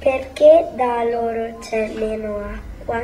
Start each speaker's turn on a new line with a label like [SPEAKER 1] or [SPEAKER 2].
[SPEAKER 1] Perché da loro c'è meno acqua?